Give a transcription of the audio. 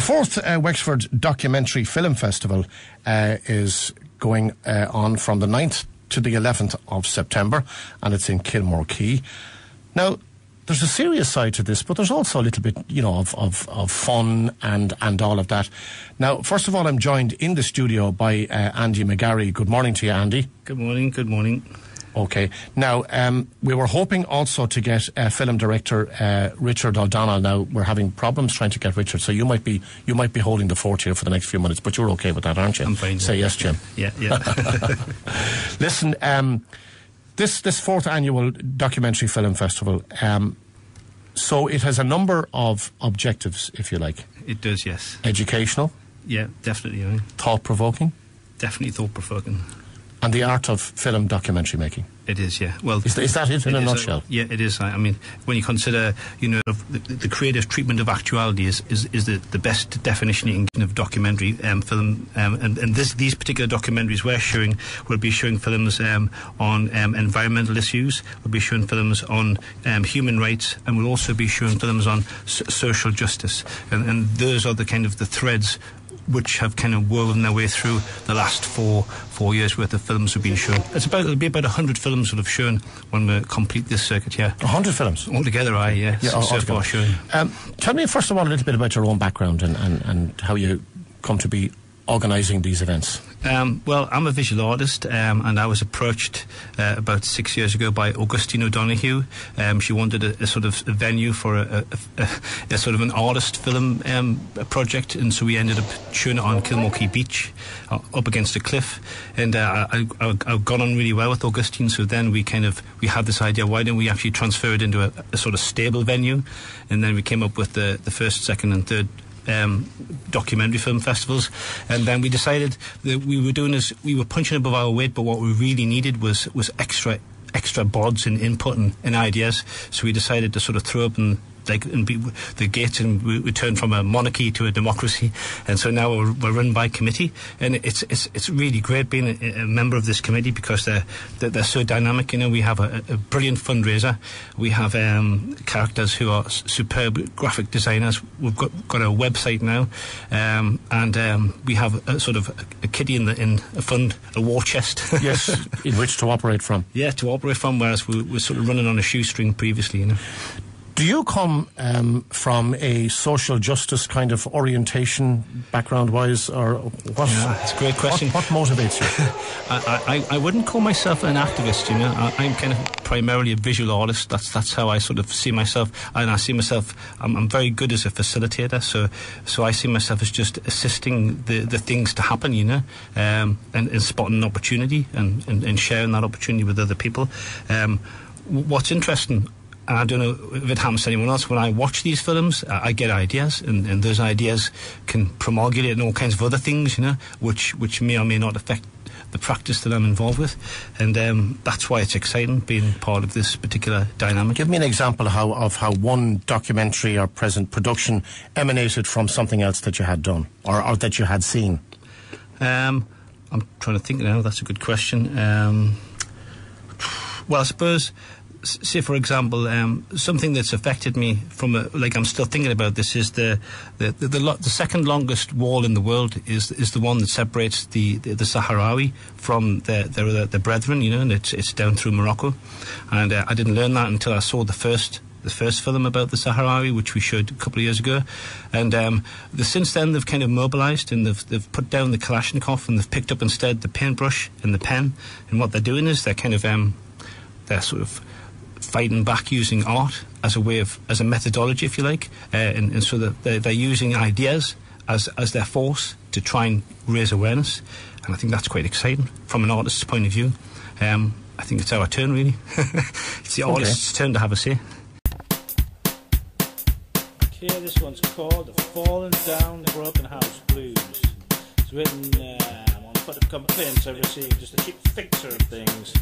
fourth uh, Wexford Documentary Film Festival uh, is going uh, on from the 9th to the 11th of September, and it's in Kilmore Quay. Now, there's a serious side to this, but there's also a little bit, you know, of, of, of fun and, and all of that. Now, first of all, I'm joined in the studio by uh, Andy McGarry. Good morning to you, Andy. Good morning. Good morning. Okay. Now, um, we were hoping also to get uh, film director uh, Richard O'Donnell. Now, we're having problems trying to get Richard, so you might be you might be holding the fort here for the next few minutes. But you're okay with that, aren't you? I'm fine. Say yes, Jim. Yeah, yeah. Listen, um, this this fourth annual documentary film festival. Um, so it has a number of objectives, if you like. it does, yes. Educational, Yeah, definitely. yeah. thought provoking, Definitely thought provoking. and the art of film documentary making. It is, yeah. Well, Is, is that it in it a is nutshell? yeah, it is. I I mean, when you consider, you know, the, the creative treatment of actuality is, is, is the, the best definition you can give of documentary um, film. Um, and and this, these particular documentaries we're showing will be showing films um, on um, environmental issues, we'll be showing films on um, human rights, and we'll also be showing films on so- social justice. And, and those are the kind of the threads which have kind of woven their way through the last four four years worth of films we've been shown. It's about it'll be about hundred films that have shown when we complete this circuit. Yeah, A hundred films. altogether, I yeah, Yeah, so, all- so altogether. far shown. Um, tell me first of all a little bit about your own background and, and, and how you come to be organising these events. Um, well, I'm a visual artist, um, and I was approached uh, about six years ago by Augustine O'Donoghue. Um, she wanted a, a sort of a venue for a, a, a, sort of an artist film um, project, and so we ended up shooting it on Kilmore Quay Beach, uh, up against a cliff. And uh, I, I've gone on really well with Augustine. So then we kind of we had this idea: why don't we actually transfer it into a, a sort of stable venue? And then we came up with the, the first, second, and third um, documentary film festivals, and then we decided that we were doing this. We were punching above our weight, but what we really needed was was extra extra boards and input and, and ideas. So we decided to sort of throw up and like and be, the gates and we, we turned from a monarchy to a democracy, and so now we're, we're run by committee, and it's it's it's really great being a, a member of this committee because they're they're, they're so dynamic. You know, we have a, a brilliant fundraiser, we have um, characters who are superb graphic designers. We've got got a website now, um, and um, we have a, sort of a, a kitty in the in a fund, a war chest. Yes, in which to operate from. Yeah, to operate from, whereas we were sort of running on a shoestring previously, you know. Do you come um, from a social justice kind of orientation background wise, or what? Yeah, it's a great question. What, what motivates you? I, I, I wouldn't call myself an activist, you know. I, I'm kind of primarily a visual artist. That's that's how I sort of see myself, and I see myself. I'm, I'm very good as a facilitator, so so I see myself as just assisting the, the things to happen, you know, um, and, and spotting an opportunity and, and, and sharing that opportunity with other people. Um, what's interesting and I don't know if it happens to anyone else. When I watch these films, I I get ideas, and, and those ideas can promulgate in all kinds of other things, you know, which which may or may not affect the practice that I'm involved with, and um, that's why it's exciting being part of this particular dynamic. Give me an example how, of how one documentary or present production emanated from something else that you had done or, or that you had seen. Um, I'm trying to think now. That's a good question. Um, well, I suppose, say for example, um, something that's affected me from a, like I'm still thinking about this is the the the, the, lo- the second longest wall in the world is is the one that separates the the, the Sahrawi from their, their brethren. You know, and it's it's down through Morocco, and uh, I didn't learn that until I saw the first the first film about the Sahrawi, which we showed a couple of years ago. And um, the, since then, they've kind of mobilised and they've, they've put down the Kalashnikov and they've picked up instead the paintbrush and the pen. And what they're doing is they're kind of um, they're sort of fighting back using art as a way of as a methodology, if you like, uh, and, and so that they're, they're using ideas as as their force to try and raise awareness. And I think that's quite exciting from an artist's point of view. Um, I think it's our turn, really. it's the Okay. artist's turn to have a say. Okay, this one's called The Falling Down the Broken House Blues. It's written uh, on a bit of complaints I've received, just a cheap fixer of things.